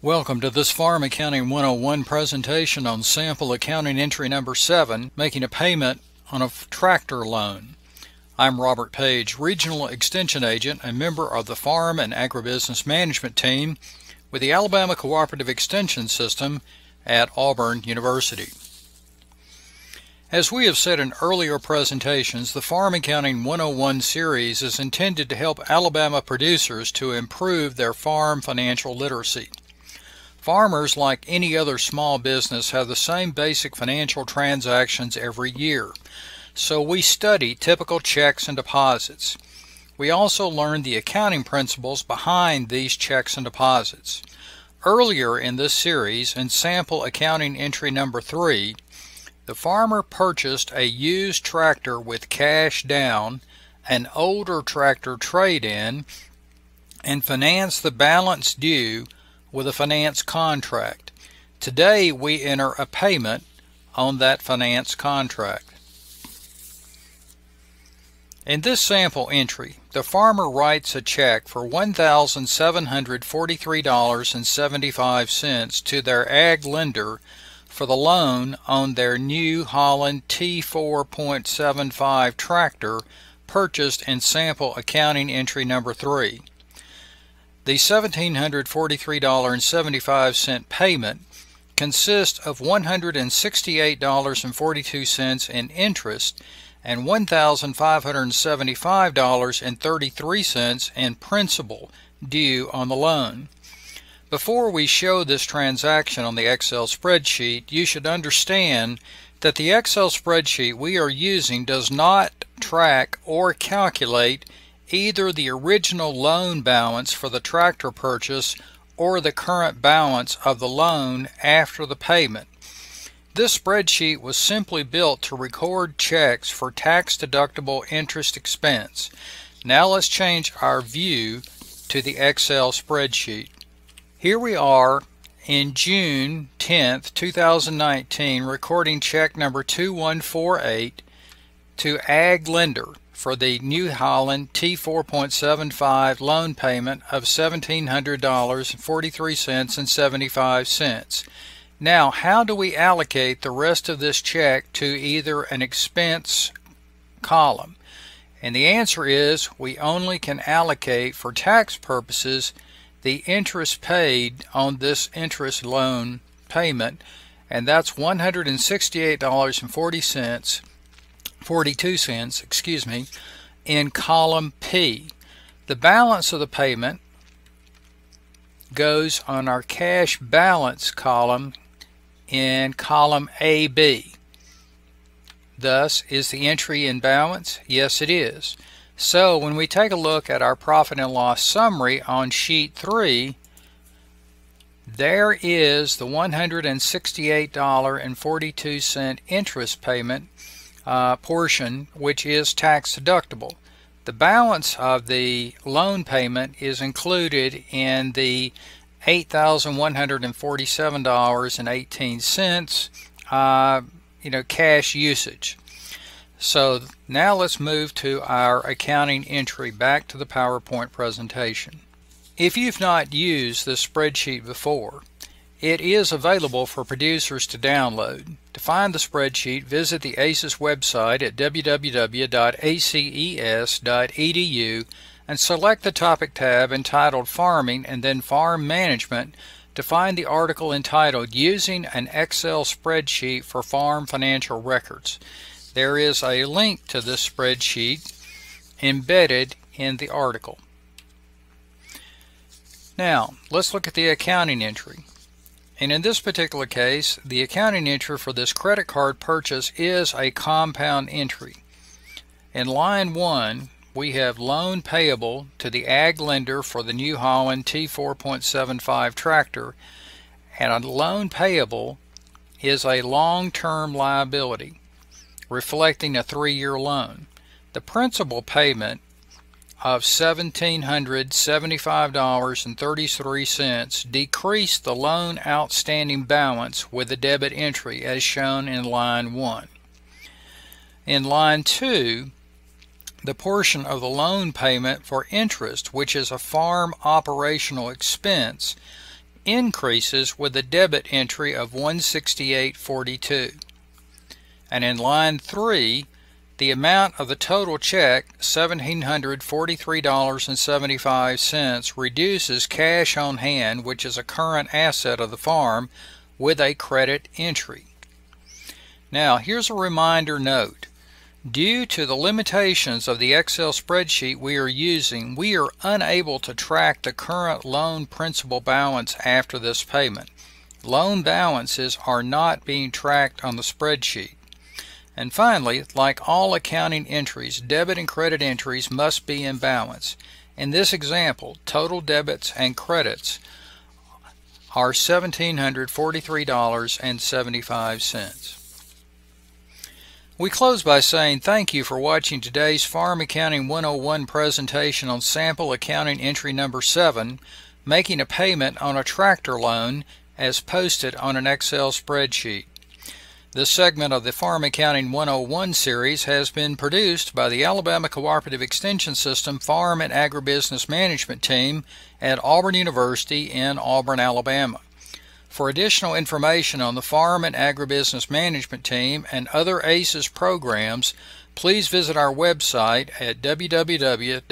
Welcome to this Farm Accounting 101 presentation on sample accounting entry number 7, making a payment on a tractor loan. I'm Robert Page, Regional Extension Agent and member of the Farm and Agribusiness Management Team with the Alabama Cooperative Extension System at Auburn University. As we have said in earlier presentations, the Farm Accounting 101 series is intended to help Alabama producers to improve their farm financial literacy. Farmers, like any other small business, have the same basic financial transactions every year. So we study typical checks and deposits. We also learn the accounting principles behind these checks and deposits. Earlier in this series, in sample accounting entry number 3, the farmer purchased a used tractor with cash down, an older tractor trade in, and financed the balance due with a finance contract. Today we enter a payment on that finance contract. In this sample entry, the farmer writes a check for $1,743.75 to their ag lender for the loan on their New Holland T4.75 tractor purchased in sample accounting entry number 3. The $1,743.75 payment consists of $168.42 in interest and $1,575.33 in principal due on the loan. Before we show this transaction on the Excel spreadsheet, you should understand that the Excel spreadsheet we are using does not track or calculate either the original loan balance for the tractor purchase or the current balance of the loan after the payment. This spreadsheet was simply built to record checks for tax-deductible interest expense. Now let's change our view to the Excel spreadsheet. Here we are in June 10th, 2019, recording check number 2148 to Ag Lender for the New Holland T4.75 loan payment of $1,700.43 and 75 cents. Now, how do we allocate the rest of this check to either an expense column? And the answer is we only can allocate for tax purposes the interest paid on this interest loan payment, and that's $168.40 42 cents, excuse me, in column P. The balance of the payment goes on our cash balance column in column AB. Thus, is the entry in balance? Yes, it is. So when we take a look at our profit and loss summary on sheet 3, there is the $168.42 interest payment uh, portion, which is tax deductible. The balance of the loan payment is included in the $8,147.18 uh, you know cash usage. So now let's move to our accounting entry back to the PowerPoint presentation. If you've not used this spreadsheet before, it is available for producers to download. To find the spreadsheet, visit the ACES website at www.aces.edu and select the topic tab entitled Farming and then Farm Management to find the article entitled Using an Excel Spreadsheet for Farm Financial Records. There is a link to this spreadsheet embedded in the article. Now, let's look at the accounting entry. And in this particular case, the accounting entry for this credit card purchase is a compound entry. In line 1, we have loan payable to the ag lender for the New Holland T4.75 tractor, and a loan payable is a long-term liability, reflecting a three-year loan. The principal payment of $1,775.33 decreased the loan outstanding balance with the debit entry as shown in line 1. In line 2, the portion of the loan payment for interest, which is a farm operational expense, increases with a debit entry of 168.42. And in line 3, the amount of the total check, $1,743.75, reduces cash on hand, which is a current asset of the farm, with a credit entry. Now, here's a reminder note. Due to the limitations of the Excel spreadsheet we are using, we are unable to track the current loan principal balance after this payment. Loan balances are not being tracked on the spreadsheet. And finally, like all accounting entries, debit and credit entries must be in balance. In this example, total debits and credits are $1,743.75. We close by saying thank you for watching today's Farm Accounting 101 presentation on sample accounting entry number 7, making a payment on a tractor loan as posted on an Excel spreadsheet. This segment of the Farm Accounting 101 series has been produced by the Alabama Cooperative Extension System Farm and Agribusiness Management Team at Auburn University in Auburn, Alabama. For additional information on the Farm and Agribusiness Management Team and other ACES programs, please visit our website at www.aces.edu.